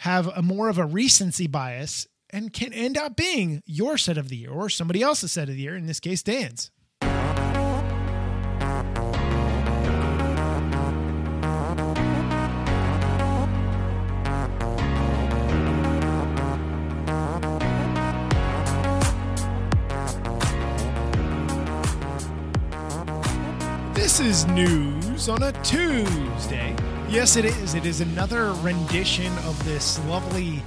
have a more of a recency bias and can end up being your set of the year or somebody else's set of the year, in this case, Dan's. This is news on a Tuesday. Yes, it is. It is another rendition of this lovely,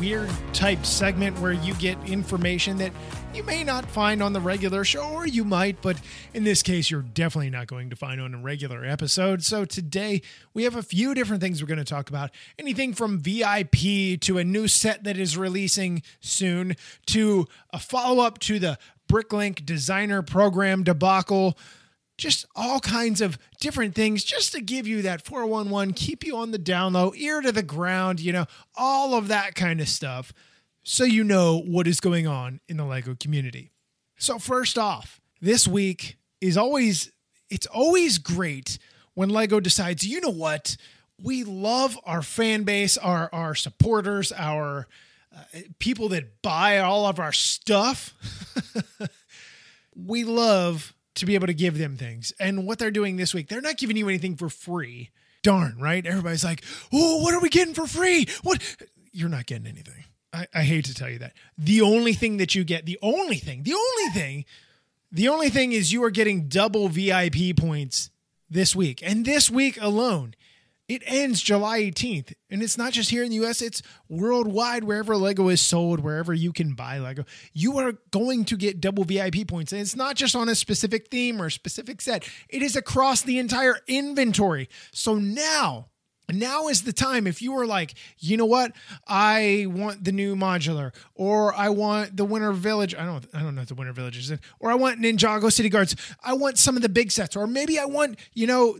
weird type segment where you get information that you may not find on the regular show, or you might, but in this case, you're definitely not going to find on a regular episode. So today, we have a few different things we're going to talk about. Anything from VIP to a new set that is releasing soon to a follow up to the Bricklink designer program debacle just all kinds of different things just to give you that 411, keep you on the down low, ear to the ground, you know, all of that kind of stuff so you know what is going on in the Lego community. So first off, this week is always it's always great when Lego decides, you know what? We love our fan base, our our supporters, our uh, people that buy all of our stuff. we love to be able to give them things. And what they're doing this week, they're not giving you anything for free. Darn, right? Everybody's like, oh, what are we getting for free? What? You're not getting anything. I, I hate to tell you that. The only thing that you get, the only thing, the only thing, the only thing is you are getting double VIP points this week. And this week alone, it ends July 18th. And it's not just here in the US, it's worldwide, wherever Lego is sold, wherever you can buy Lego. You are going to get double VIP points. And it's not just on a specific theme or a specific set, it is across the entire inventory. So now, now is the time if you are like you know what i want the new modular or i want the winter village i don't i don't know if the winter village is in or i want ninjago city guards i want some of the big sets or maybe i want you know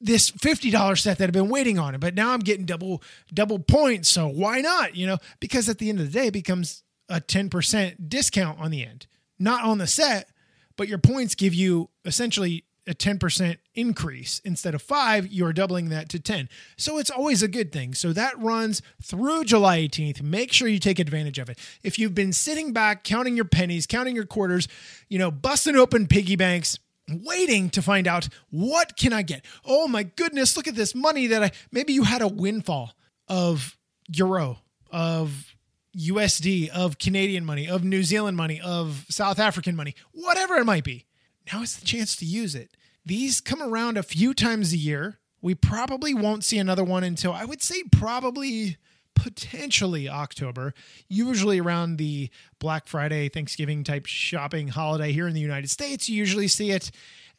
this $50 set that I've been waiting on it, but now I'm getting double double points. So why not? You know, because at the end of the day, it becomes a 10% discount on the end. Not on the set, but your points give you essentially a 10% increase. Instead of five, you're doubling that to 10. So it's always a good thing. So that runs through July 18th. Make sure you take advantage of it. If you've been sitting back, counting your pennies, counting your quarters, you know, busting open piggy banks, waiting to find out what can I get? Oh my goodness, look at this money that I maybe you had a windfall of euro, of USD, of Canadian money, of New Zealand money, of South African money, whatever it might be. Now is the chance to use it. These come around a few times a year. We probably won't see another one until I would say probably potentially October, usually around the Black Friday, Thanksgiving type shopping holiday here in the United States. You usually see it.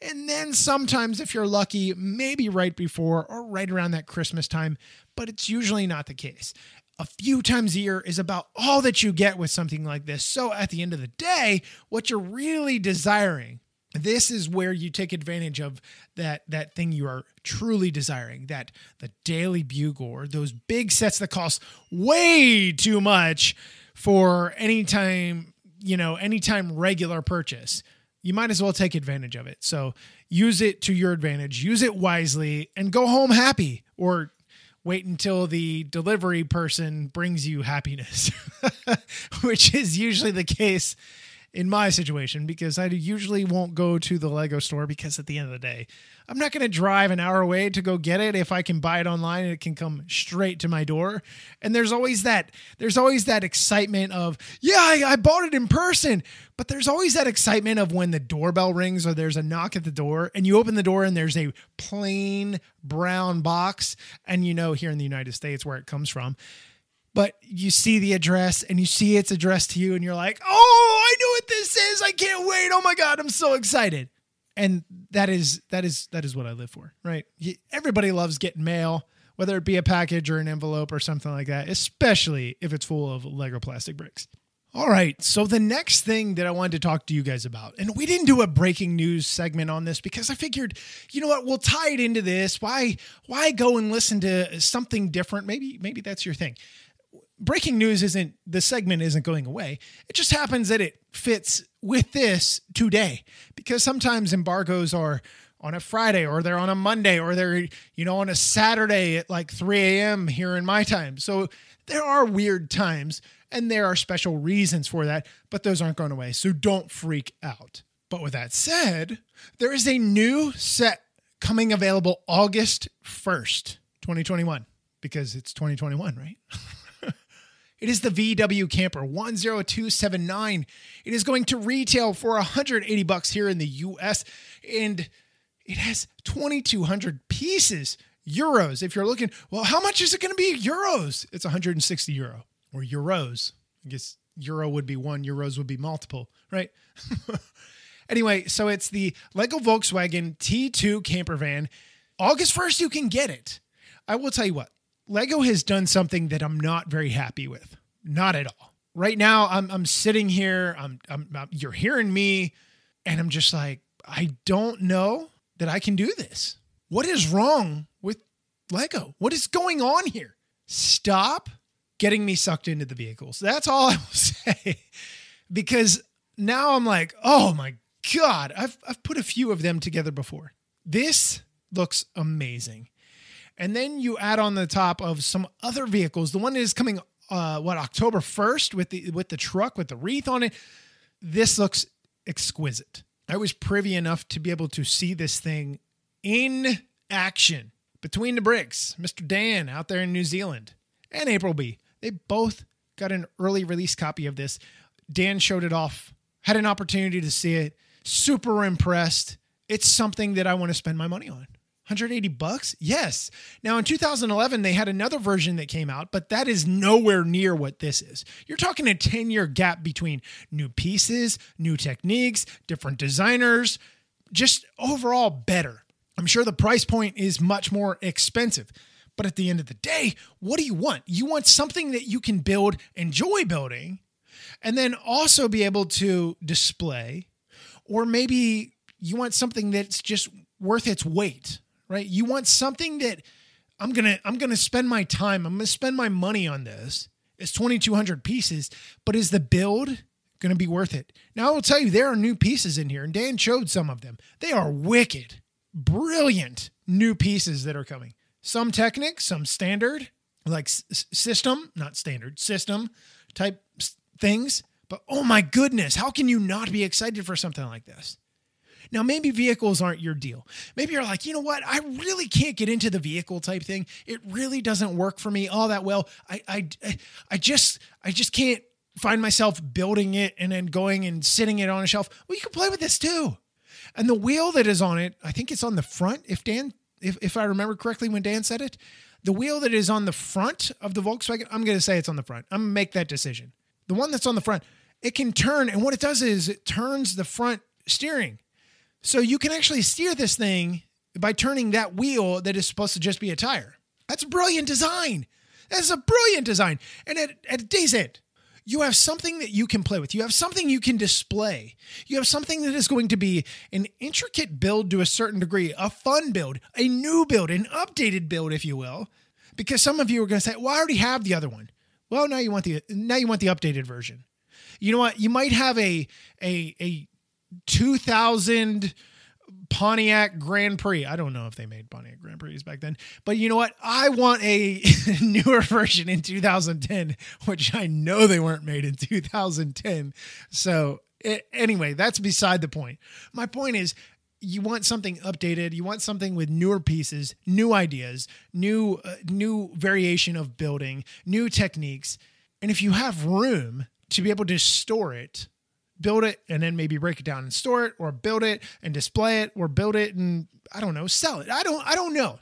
And then sometimes, if you're lucky, maybe right before or right around that Christmas time, but it's usually not the case. A few times a year is about all that you get with something like this. So at the end of the day, what you're really desiring this is where you take advantage of that that thing you are truly desiring that the daily bugle or those big sets that cost way too much for any time you know anytime regular purchase. You might as well take advantage of it. So use it to your advantage. Use it wisely and go home happy or wait until the delivery person brings you happiness which is usually the case in my situation because I usually won't go to the Lego store because at the end of the day, I'm not going to drive an hour away to go get it if I can buy it online and it can come straight to my door. And there's always that there's always that excitement of, yeah, I, I bought it in person. But there's always that excitement of when the doorbell rings or there's a knock at the door and you open the door and there's a plain brown box. And you know, here in the United States where it comes from but you see the address and you see it's addressed to you and you're like, "Oh, I know what this is. I can't wait. Oh my god, I'm so excited." And that is that is that is what I live for, right? Everybody loves getting mail, whether it be a package or an envelope or something like that, especially if it's full of Lego plastic bricks. All right, so the next thing that I wanted to talk to you guys about, and we didn't do a breaking news segment on this because I figured, you know what, we'll tie it into this. Why why go and listen to something different? Maybe maybe that's your thing breaking news isn't the segment isn't going away. It just happens that it fits with this today because sometimes embargoes are on a Friday or they're on a Monday or they're, you know, on a Saturday at like 3 a.m. here in my time. So there are weird times and there are special reasons for that, but those aren't going away. So don't freak out. But with that said, there is a new set coming available August 1st, 2021, because it's 2021, right? It is the VW Camper 10279. It is going to retail for 180 bucks here in the US and it has 2200 pieces euros. If you're looking, well, how much is it going to be euros? It's 160 euro or euros. I guess euro would be one, euros would be multiple, right? anyway, so it's the Lego Volkswagen T2 camper van. August 1st, you can get it. I will tell you what, Lego has done something that I'm not very happy with. Not at all. Right now, I'm, I'm sitting here, I'm, I'm, I'm, you're hearing me, and I'm just like, I don't know that I can do this. What is wrong with Lego? What is going on here? Stop getting me sucked into the vehicles. That's all I will say. because now I'm like, oh my God, I've, I've put a few of them together before. This looks amazing. And then you add on the top of some other vehicles. The one that is coming, uh, what October first with the with the truck with the wreath on it. This looks exquisite. I was privy enough to be able to see this thing in action between the bricks. Mr. Dan out there in New Zealand and April B. They both got an early release copy of this. Dan showed it off, had an opportunity to see it, super impressed. It's something that I want to spend my money on. 180 bucks? Yes. Now in 2011 they had another version that came out, but that is nowhere near what this is. You're talking a 10-year gap between new pieces, new techniques, different designers, just overall better. I'm sure the price point is much more expensive. But at the end of the day, what do you want? You want something that you can build, enjoy building, and then also be able to display, or maybe you want something that's just worth its weight right? You want something that I'm going to I'm going to spend my time, I'm going to spend my money on this. It's 2200 pieces, but is the build going to be worth it? Now I will tell you there are new pieces in here and Dan showed some of them. They are wicked, brilliant new pieces that are coming. Some Technic, some standard, like system, not standard, system type things. But oh my goodness, how can you not be excited for something like this? Now, maybe vehicles aren't your deal. Maybe you're like, you know what? I really can't get into the vehicle type thing. It really doesn't work for me all that well. I, I, I just, I just can't find myself building it and then going and sitting it on a shelf. Well, you can play with this too. And the wheel that is on it, I think it's on the front. If Dan, if, if I remember correctly when Dan said it, the wheel that is on the front of the Volkswagen, I'm going to say it's on the front. I'm going to make that decision. The one that's on the front, it can turn. And what it does is it turns the front steering. So you can actually steer this thing by turning that wheel that is supposed to just be a tire. That's a brilliant design. That's a brilliant design. And at, at day's end, you have something that you can play with. You have something you can display. You have something that is going to be an intricate build to a certain degree, a fun build, a new build, an updated build, if you will. Because some of you are going to say, "Well, I already have the other one." Well, now you want the now you want the updated version. You know what? You might have a a a 2000 Pontiac Grand Prix. I don't know if they made Pontiac Grand Prix back then, but you know what? I want a newer version in 2010, which I know they weren't made in 2010. So, it, anyway, that's beside the point. My point is, you want something updated. You want something with newer pieces, new ideas, new uh, new variation of building, new techniques, and if you have room to be able to store it build it and then maybe break it down and store it or build it and display it or build it and I don't know, sell it. I don't I don't know.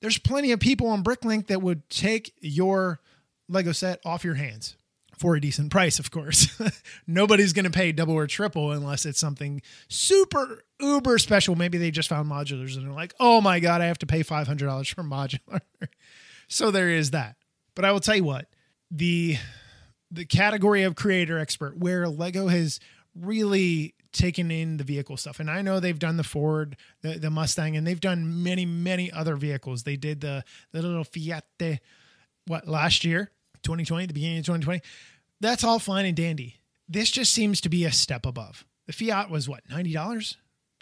There's plenty of people on Bricklink that would take your Lego set off your hands for a decent price, of course. Nobody's going to pay double or triple unless it's something super uber special. Maybe they just found modulars and they're like, "Oh my god, I have to pay $500 for modular." so there is that. But I will tell you what, the the category of creator expert where Lego has really taken in the vehicle stuff. And I know they've done the Ford, the, the Mustang, and they've done many, many other vehicles. They did the, the little Fiat, what, last year, 2020, the beginning of 2020. That's all fine and dandy. This just seems to be a step above. The Fiat was what, $90?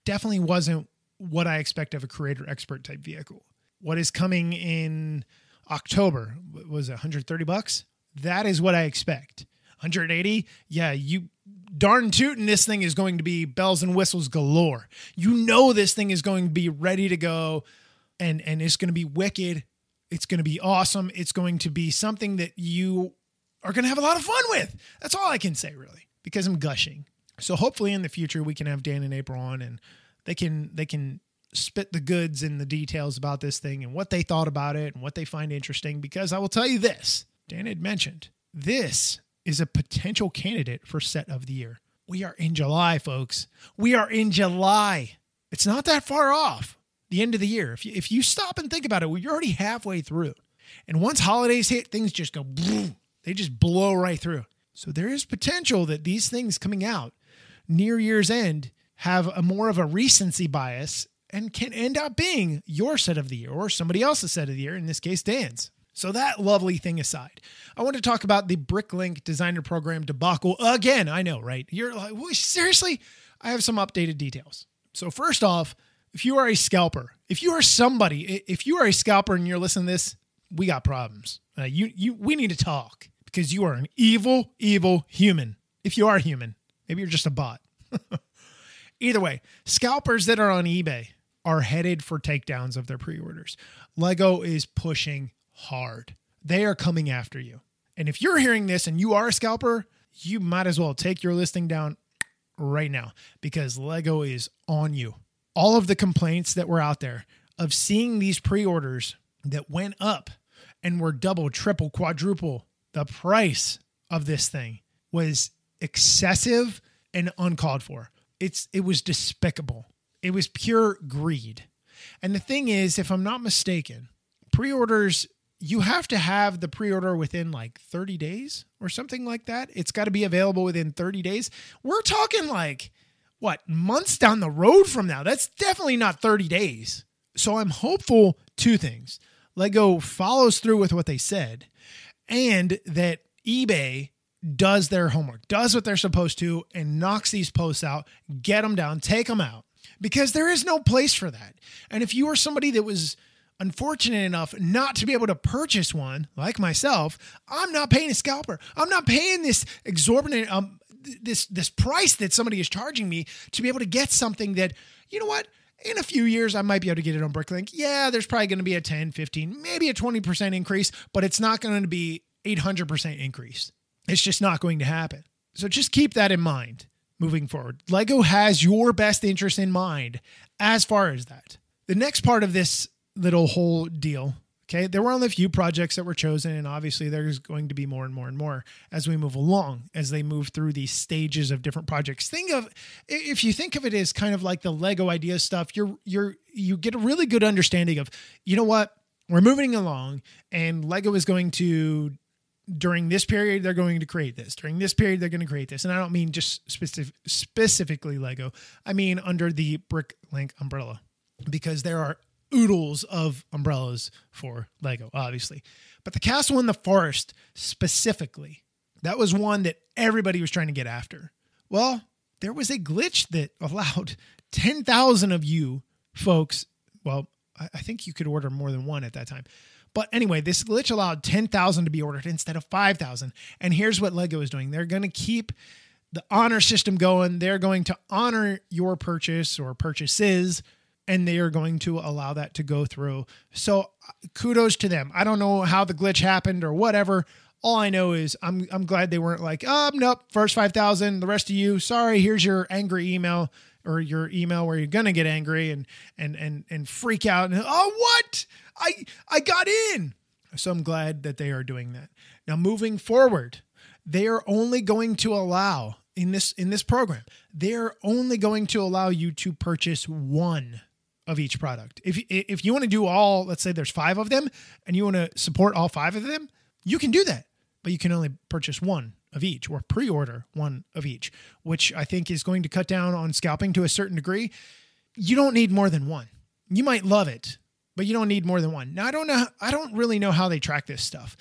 Definitely wasn't what I expect of a creator expert type vehicle. What is coming in October was it 130 bucks? That is what I expect. 180? Yeah, you darn tootin' this thing is going to be bells and whistles galore. You know this thing is going to be ready to go and and it's going to be wicked. It's going to be awesome. It's going to be something that you are going to have a lot of fun with. That's all I can say really because I'm gushing. So hopefully in the future we can have Dan and April on and they can they can spit the goods and the details about this thing and what they thought about it and what they find interesting because I will tell you this. Dan had mentioned this is a potential candidate for set of the year. We are in July, folks. We are in July. It's not that far off the end of the year. If you, if you stop and think about it, we're already halfway through. And once holidays hit, things just go, they just blow right through. So there is potential that these things coming out near year's end have a more of a recency bias and can end up being your set of the year or somebody else's set of the year, in this case, Dan's. So, that lovely thing aside, I want to talk about the Bricklink designer program debacle again. I know, right? You're like, seriously? I have some updated details. So, first off, if you are a scalper, if you are somebody, if you are a scalper and you're listening to this, we got problems. Uh, you, you, we need to talk because you are an evil, evil human. If you are human, maybe you're just a bot. Either way, scalpers that are on eBay are headed for takedowns of their pre-orders. Lego is pushing hard. They are coming after you. And if you're hearing this and you are a scalper, you might as well take your listing down right now because Lego is on you. All of the complaints that were out there of seeing these pre orders that went up and were double, triple, quadruple the price of this thing was excessive and uncalled for. It's it was despicable. It was pure greed. And the thing is, if I'm not mistaken, pre-orders you have to have the pre-order within like 30 days or something like that. It's got to be available within 30 days. We're talking like what, months down the road from now. That's definitely not 30 days. So I'm hopeful two things. Lego follows through with what they said and that eBay does their homework, does what they're supposed to and knocks these posts out, get them down, take them out because there is no place for that. And if you are somebody that was unfortunate enough not to be able to purchase one, like myself, I'm not paying a scalper. I'm not paying this exorbitant um this this price that somebody is charging me to be able to get something that, you know what? In a few years, I might be able to get it on Bricklink. Yeah, there's probably going to be a 10, 15, maybe a 20% increase, but it's not going to be 800% increase. It's just not going to happen. So just keep that in mind moving forward. Lego has your best interest in mind as far as that. The next part of this little whole deal. Okay. There were only a few projects that were chosen, and obviously there's going to be more and more and more as we move along, as they move through these stages of different projects. Think of if you think of it as kind of like the Lego idea stuff, you're you're you get a really good understanding of, you know what, we're moving along, and Lego is going to during this period they're going to create this during this period they're going to create this and i don't mean just specific, specifically lego i mean under the brick link umbrella because there are oodles of umbrellas for Lego, obviously. But the castle in the forest specifically, that was one that everybody was trying to get after. Well, there was a glitch that allowed 10,000 of you folks, well, I think you could order more than one at that time. But anyway, this glitch allowed 10,000 to be ordered instead of 5,000. And here's what Lego is doing they're going to keep the honor system going. They're going to honor your purchase or purchases and they are going to allow that to go through. So kudos to them. I don't know how the glitch happened or whatever. All I know is I'm I'm glad they weren't like, um, nope, first five thousand, the rest of you, sorry, here's your angry email or your email where you're gonna get angry and and and and freak out and oh what? I I got in. So I'm glad that they are doing that. Now moving forward, they are only going to allow in this in this program, they're only going to allow you to purchase one of each product. If if you want to do all, let's say there's 5 of them and you want to support all 5 of them, you can do that. But you can only purchase one of each or pre-order one of each, which I think is going to cut down on scalping to a certain degree. You don't need more than one. You might love it, but you don't need more than one. Now I don't know I don't really know how they track this stuff.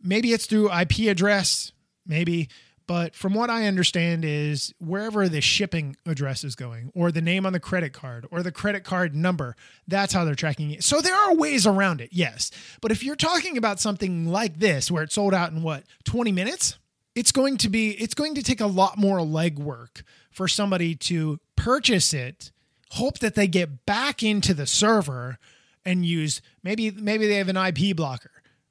Maybe it's through IP address, maybe, But from what I understand is wherever the shipping address is going or the name on the credit card or the credit card number, that's how they're tracking it. So there are ways around it, yes. But if you're talking about something like this where it sold out in what, 20 minutes? It's going to be it's going to take a lot more legwork for somebody to purchase it, hope that they get back into the server and use maybe maybe they have an IP blocker.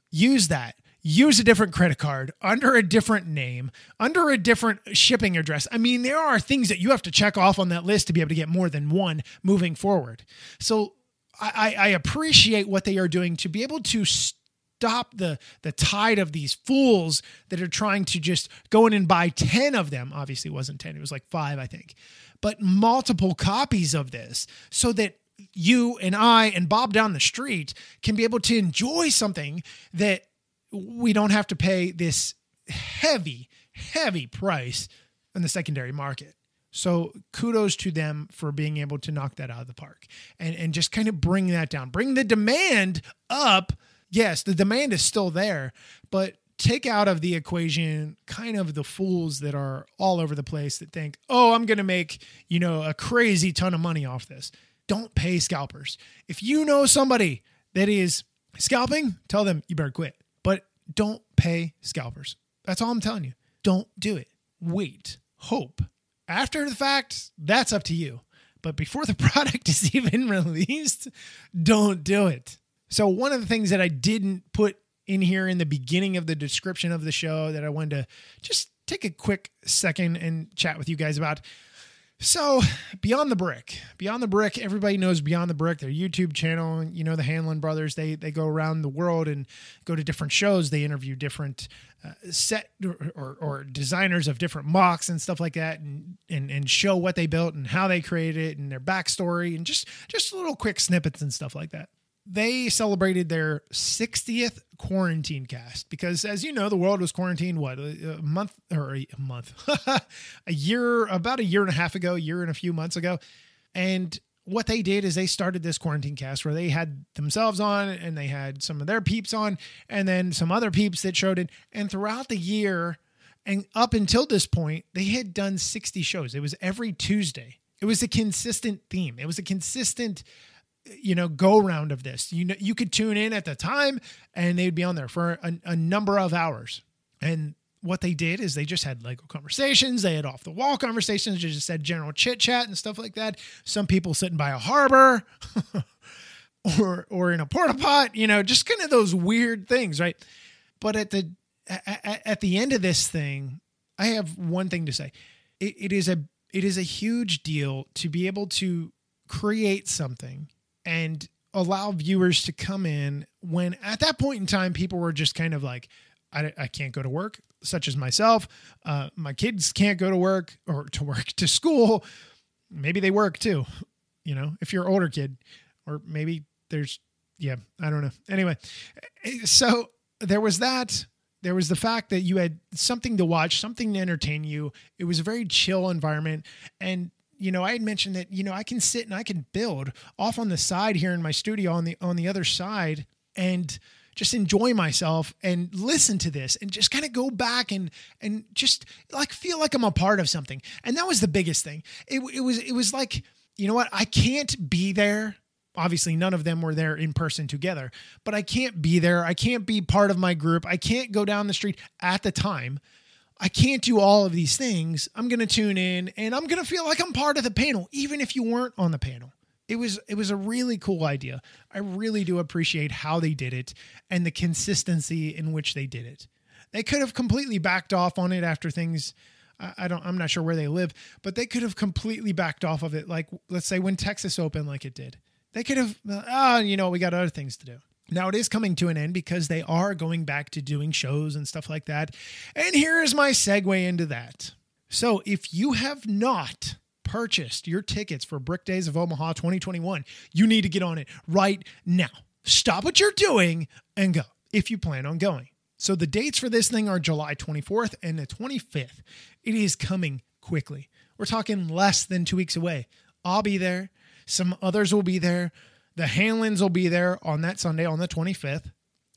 Use that use a different credit card under a different name, under a different shipping address. I mean, there are things that you have to check off on that list to be able to get more than one moving forward. So I, I appreciate what they are doing to be able to stop the the tide of these fools that are trying to just go in and buy 10 of them. Obviously, it wasn't 10, it was like five, I think, but multiple copies of this so that you and I and Bob down the street can be able to enjoy something that we don't have to pay this heavy, heavy price in the secondary market. So kudos to them for being able to knock that out of the park and, and just kind of bring that down, bring the demand up. Yes, the demand is still there, but take out of the equation kind of the fools that are all over the place that think, oh, I'm going to make, you know, a crazy ton of money off this. Don't pay scalpers. If you know somebody that is scalping, tell them you better quit don't pay scalpers. That's all I'm telling you. Don't do it. Wait, hope. After the fact, that's up to you. But before the product is even released, don't do it. So, one of the things that I didn't put in here in the beginning of the description of the show that I wanted to just take a quick second and chat with you guys about so, Beyond the Brick, Beyond the Brick, everybody knows Beyond the Brick, their YouTube channel. You know the Hanlon brothers. They they go around the world and go to different shows. They interview different uh, set or, or, or designers of different MOCs and stuff like that, and, and and show what they built and how they created it and their backstory and just just little quick snippets and stuff like that they celebrated their 60th quarantine cast because as you know the world was quarantined what a, month or a month a year about a year and a half ago a year and a few months ago. And what they did is they started this quarantine cast where they had themselves on and they had some of their peeps on and then some other peeps that showed it and throughout the year and up until this point they had done 60 shows. It was every tuesday. It was a consistent theme. It was a consistent you know go round of this you know you could tune in at the time and they'd be on there for a, a number of hours and what they did is they just had Lego conversations. They had off the wall conversations. They just said general chit chat and stuff like that. Some people sitting by a harbor or or in a porta pot, you know, just kind of those weird things, right? But at the at, at the end of this thing, I have one thing to say. It, it is a it is a huge deal to be able to create something and allow viewers to come in when at that point in time people were just kind of like I, I can't go to work such as myself. Uh, my kids can't go to work or to work to school. Maybe they work too you know if you're an older kid or maybe there's yeah i don't know. Anyway so there was that. There was the fact that you had something to watch something to entertain you. It was a very chill environment. And you know, I had mentioned that, you know, I can sit and I can build off on the side here in my studio on the on the other side and just enjoy myself and listen to this and just kind of go back and and just like feel like I'm a part of something. And that was the biggest thing. It, it was it was like, you know what? I can't be there obviously none of them were there in person together but i can't be there i can't be part of my group i can't go down the street at the time I can't do all of these things. I'm going to tune in and I'm going to feel like I'm part of the panel, even if you weren't on the panel. It was it was a really cool idea. I really do appreciate how they did it and the consistency in which they did it. They could have completely backed off on it after things. I don't. I'm not sure where they live, but they could have completely backed off of it. Like let's say when Texas opened, like it did. They could have. Ah, oh, you know, we got other things to do. Now it is coming to an end because they are going back to doing shows and stuff like that. And here is my segue into that. So if you have not purchased your tickets for Brick Days of Omaha 2021, you need to get on it right now. Stop what you're doing and go if you plan on going. So the dates for this thing are July 24th and the 25th. It is coming quickly. We're talking less than two weeks away. I'll be there. Some others will be there. The Hanlons will be there on that Sunday on the 25th.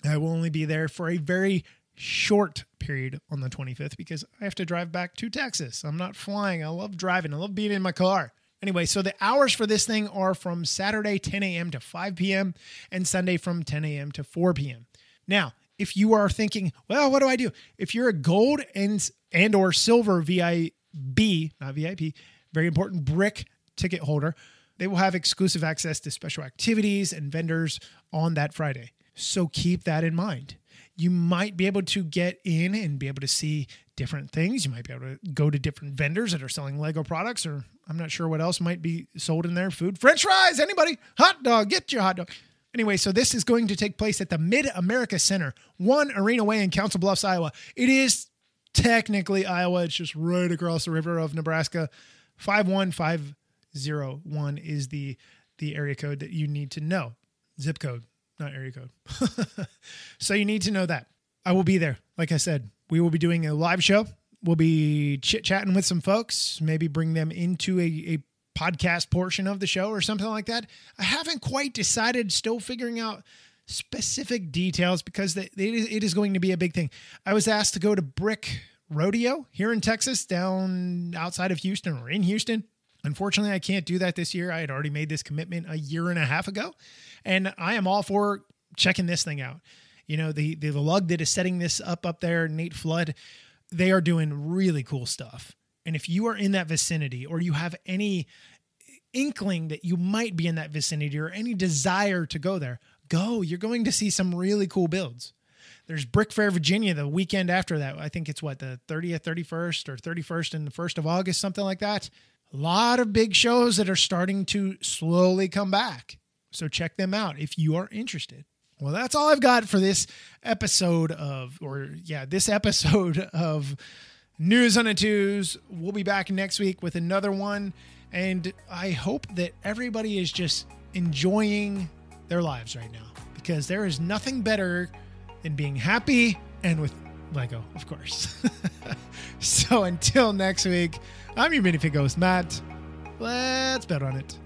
I will only be there for a very short period on the 25th because I have to drive back to Texas. I'm not flying. I love driving. I love being in my car. Anyway, so the hours for this thing are from Saturday 10 a.m. to 5 p.m. and Sunday from 10 a.m. to 4 p.m. Now, if you are thinking, well, what do I do? If you're a gold and and or silver VIB, not VIP, very important brick ticket holder, they will have exclusive access to special activities and vendors on that Friday. So keep that in mind. You might be able to get in and be able to see different things. You might be able to go to different vendors that are selling Lego products, or I'm not sure what else might be sold in there food. French fries, anybody? Hot dog, get your hot dog. Anyway, so this is going to take place at the Mid America Center, one arena way in Council Bluffs, Iowa. It is technically Iowa, it's just right across the river of Nebraska. 51501 is the the area code that you need to know. Zip code, not area code. so you need to know that. I will be there. Like I said, we will be doing a live show. We'll be chit chatting with some folks, maybe bring them into a, a podcast portion of the show or something like that. I haven't quite decided, still figuring out specific details because it is going to be a big thing. I was asked to go to Brick Rodeo here in Texas, down outside of Houston or in Houston. Unfortunately, I can't do that this year. I had already made this commitment a year and a half ago, and I am all for checking this thing out. You know, the the lug that is setting this up up there, Nate Flood, they are doing really cool stuff. And if you are in that vicinity or you have any inkling that you might be in that vicinity or any desire to go there, go. You're going to see some really cool builds. There's Brick Fair, Virginia, the weekend after that. I think it's what, the 30th, 31st, or 31st and the 1st of August, something like that. A lot of big shows that are starting to slowly come back. So check them out if you are interested. Well, that's all I've got for this episode of, or yeah, this episode of News on the Twos. We'll be back next week with another one. And I hope that everybody is just enjoying their lives right now because there is nothing better than being happy and with Lego, of course. so until next week, I'm your minifig host, Matt. Let's bet on it.